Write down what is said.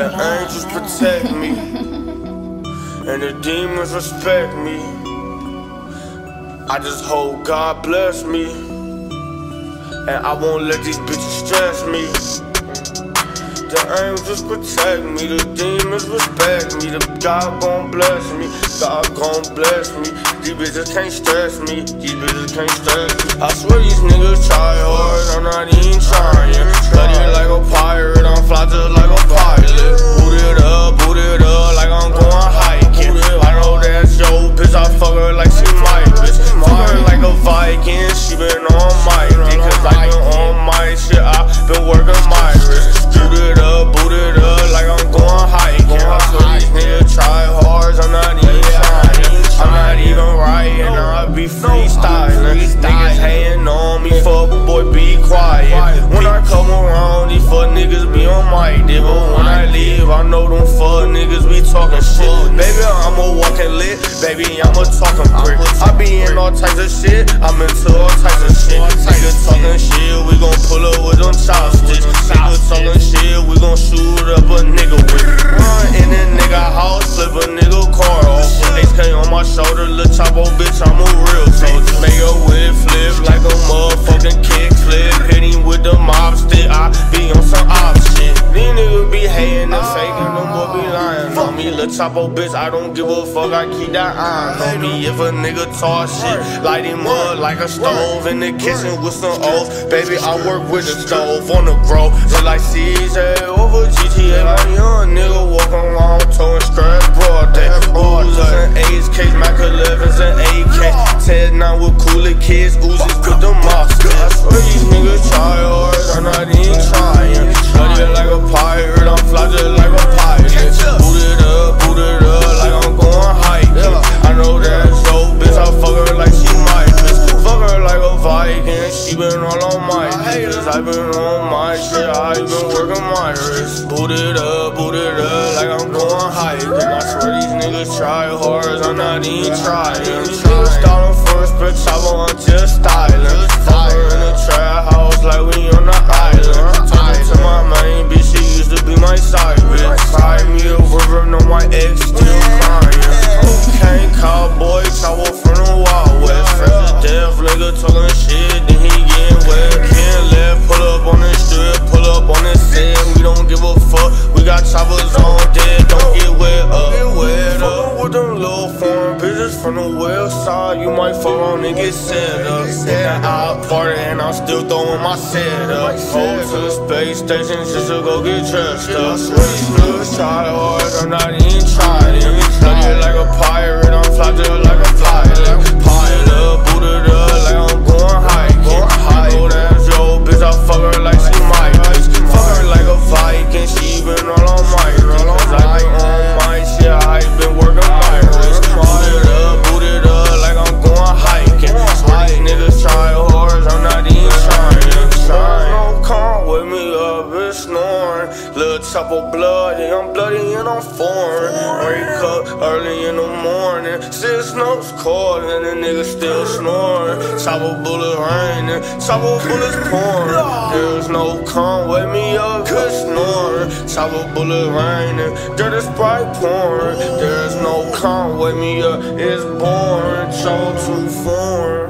The angels protect me, and the demons respect me. I just hope God bless me, and I won't let these bitches stress me. The angels protect me, the demons respect me. The God gon' bless me, God gon' bless me. These bitches can't stress me, these bitches can't stress me. I swear these niggas try hard, I'm not even trying. Bloody like baby, I'm a talking brick. I be in all types of shit, I'm into all types of shit. Niggas talking shit, we gon' pull up with them chopsticks. Niggas talking shit, we gon' shoot up a nigga with. Run in a nigga house, flip a nigga car off. HK on my shoulder, lil' chapo bitch, I'm a real soldier. Make a whip flip like a motherfucking kick on. Lil' chapo bitch, I don't give a fuck, I keep that iron on me. If a nigga talk shit, light him up like a stove in the kitchen with some O's. Baby, I work with a stove on the grow. Just like CJ over GTA, my young nigga walk around towing scratch broad day. Uzis and A's, case Mac 11s and AK. 10 9 with cooler kids, Uzis shit, I been working my wrist. Boot it up, boot it up like I'm going hiking. I swear these niggas try hard, I'm not even trying. Niggas starting first, but chopper on just styling. In the trap house like we bitches from the west side, you might fall on and get set up. And I party and I'm still throwing my set up. Go to the space station just to go get dressed up. Sweet niggas try hard, I'm not even trying. Study like a pirate, Little chopper bloody, I'm bloody and I'm foreign. Wake up early in the morning, six notes calling, the nigga still snoring. Chopper bullet raining, chopper bullets pouring. There's no come with me up, bitch snoring. Chopper bullet raining, dirty sprite pouring. There's no come with me up, it's boring, so too foreign.